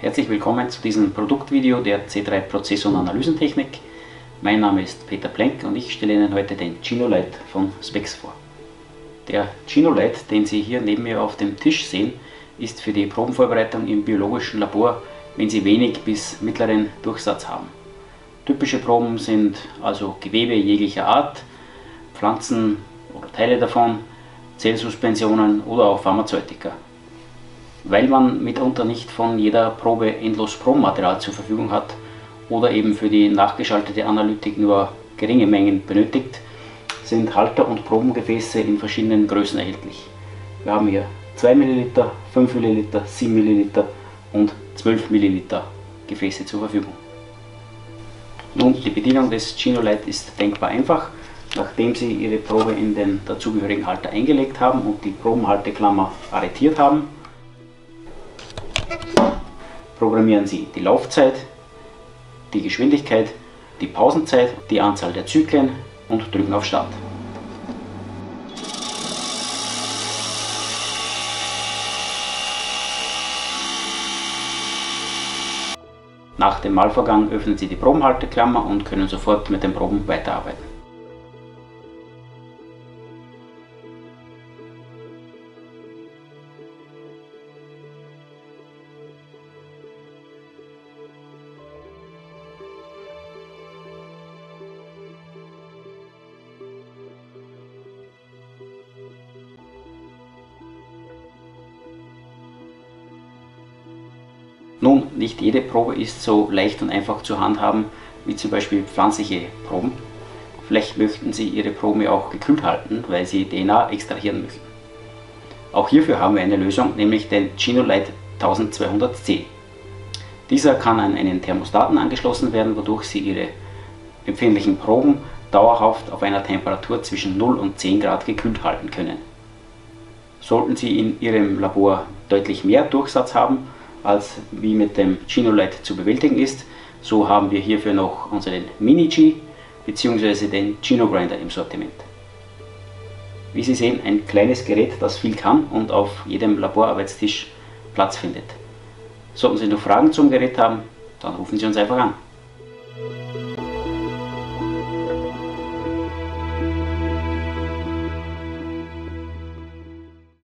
Herzlich willkommen zu diesem Produktvideo der C3 Prozess- und Analysentechnik. Mein Name ist Peter Plenk und ich stelle Ihnen heute den Gino-Lite von Spex vor. Der Gino-Lite, den Sie hier neben mir auf dem Tisch sehen, ist für die Probenvorbereitung im biologischen Labor, wenn Sie wenig bis mittleren Durchsatz haben. Typische Proben sind also Gewebe jeglicher Art, Pflanzen oder Teile davon, Zellsuspensionen oder auch Pharmazeutika. Weil man mitunter nicht von jeder Probe endlos Probenmaterial zur Verfügung hat oder eben für die nachgeschaltete Analytik nur geringe Mengen benötigt, sind Halter und Probengefäße in verschiedenen Größen erhältlich. Wir haben hier 2 ml, 5 ml, 7 ml und 12 ml Gefäße zur Verfügung. Nun, die Bedienung des Gino-Lite ist denkbar einfach. Nachdem Sie Ihre Probe in den dazugehörigen Halter eingelegt haben und die Probenhalteklammer arretiert haben, programmieren Sie die Laufzeit, die Geschwindigkeit, die Pausenzeit, die Anzahl der Zyklen und drücken auf Start. Nach dem Malvorgang öffnen Sie die Probenhalteklammer und können sofort mit den Proben weiterarbeiten. Nun, nicht jede Probe ist so leicht und einfach zu handhaben wie zum Beispiel pflanzliche Proben. Vielleicht möchten Sie Ihre Probe auch gekühlt halten, weil Sie DNA extrahieren möchten. Auch hierfür haben wir eine Lösung, nämlich den Genolite 1200C. Dieser kann an einen Thermostaten angeschlossen werden, wodurch Sie Ihre empfindlichen Proben dauerhaft auf einer Temperatur zwischen 0 und 10 Grad gekühlt halten können. Sollten Sie in Ihrem Labor deutlich mehr Durchsatz haben, als wie mit dem Gino-Lite zu bewältigen ist. So haben wir hierfür noch unseren Mini-G bzw. den Gino Grinder im Sortiment. Wie Sie sehen, ein kleines Gerät, das viel kann und auf jedem Laborarbeitstisch Platz findet. Sollten Sie noch Fragen zum Gerät haben, dann rufen Sie uns einfach an.